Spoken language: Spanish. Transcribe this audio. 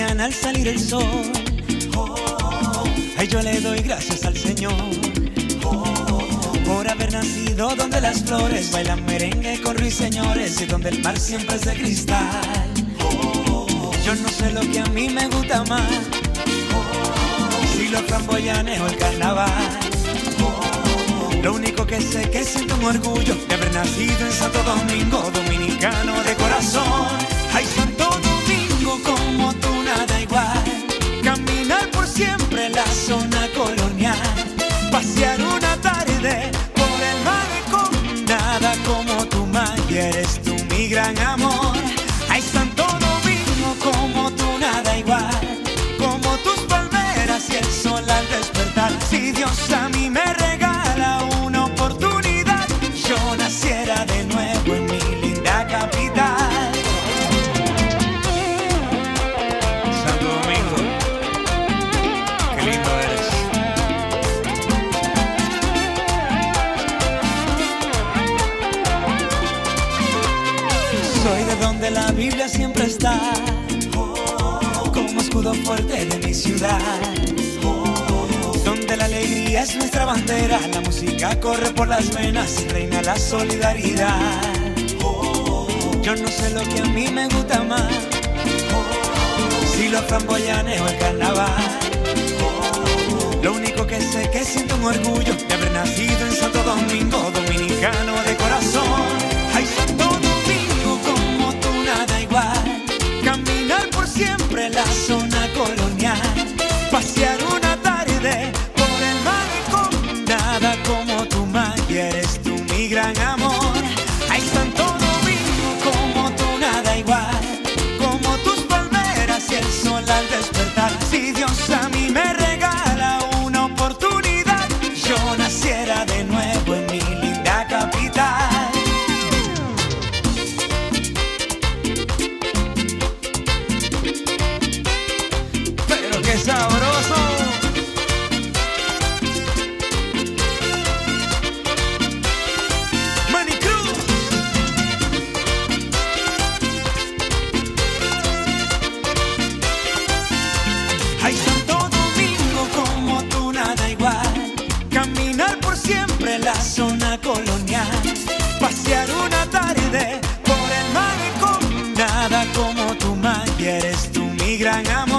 al salir el sol. Ay, yo le doy gracias al Señor por haber nacido donde las flores bailan merengue con ruiseñores y donde el mar siempre es de cristal. Yo no sé lo que a mí me gusta más, si los framboyanes o el carnaval. Lo único que sé que siento un orgullo de haber nacido en Santo Domingo, dominicano de Soy de donde la Biblia siempre está, como escudo fuerte de mi ciudad. Donde la alegría es nuestra bandera, la música corre por las venas reina la solidaridad. Yo no sé lo que a mí me gusta más, si los framboyanes o el carnaval. Lo único que sé que siento un orgullo de haber nacido en Santo Domingo, corazón. al despertar. Si Dios a mí me regala una oportunidad, yo naciera de nuevo en mi linda capital. Pero que sabor. la zona colonial. Pasear una tarde por el malecón. Nada como tu magia, eres tú mi gran amor.